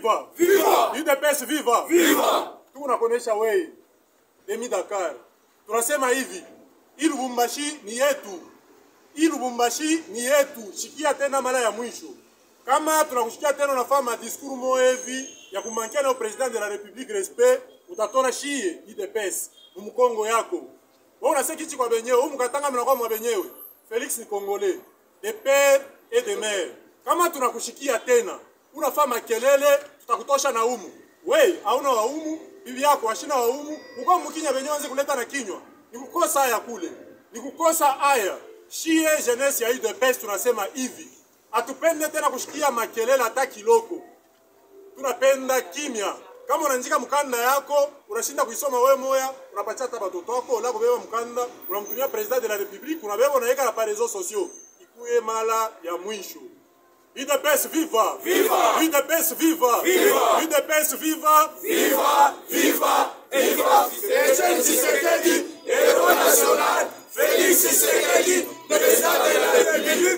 viva! Viva! UDPS viva! Viva! tuko nakuonesha wei demi Dakar. Tunasema hivi hii Lubumbashi ni yetu. Hii Lubumbashi ni yetu. Shikia tena mara ya mwisho. Kama tunakushikia tena unafanya madiskuru moya hivi ya kumankia na president de la republique respect utatona shie UDPS mumkongo yako. Wewe unasema kichi kwa benyewe huyu mkatanga mnakuwa mwa benyewe Felix ni Kongole, de père et de mère. Kama tunakushikia tena unafaa makelele tutakutosha na umu. We hauna waumu bibi yako ashina waumu. Uko mkinya benyewe anze kuleta na kinywa. Ni kukosa haya kule. Ni kukosa haya shie jeunesse ya UDPS tunasema hivi. Hatupende tena kushikia makelele hata kiloko. Tunapenda kimya. Kama unanjika mkanda yako unashinda kuisoma wewe moya unapatia hata watoto wako la kubeba mkanda unamtumia president de la republique unabeba unaweka na pa réseaux sociaux. Ikuye mala ya mwisho UDPS viva Viva! UDPS viva Viva! UDPS viva Viva! Viva! Viva! Etienne Tshisekedi, héros national. Félix Tshisekedi, président de la République, chef de